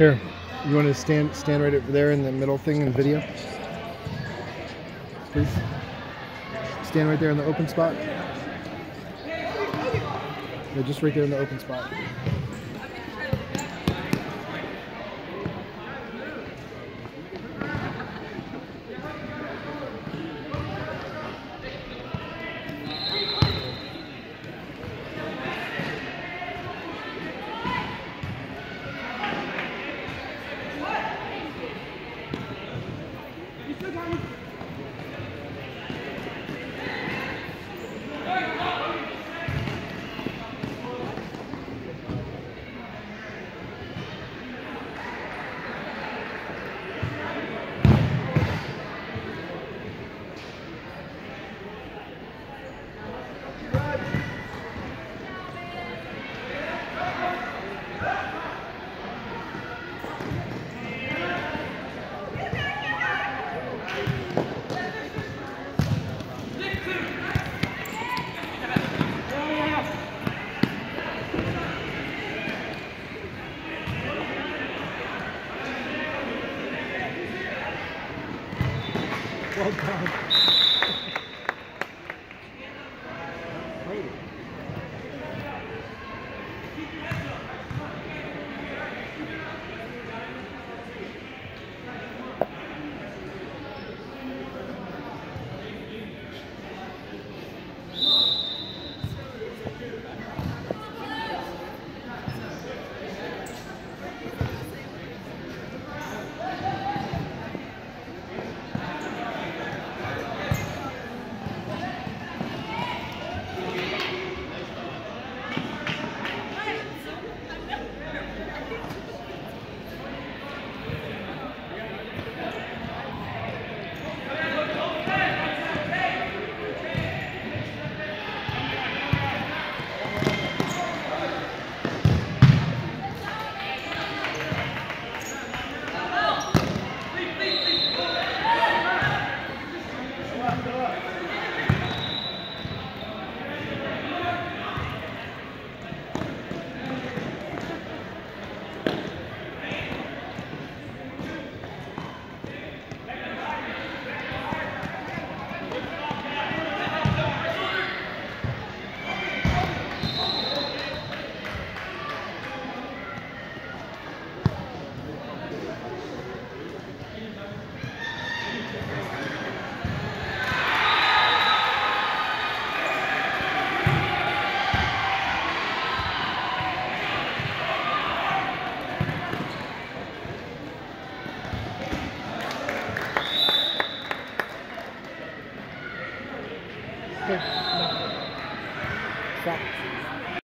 Here, you want to stand stand right over there in the middle thing in the video, please. Stand right there in the open spot. Yeah, just right there in the open spot. Look how Well done. 对，对。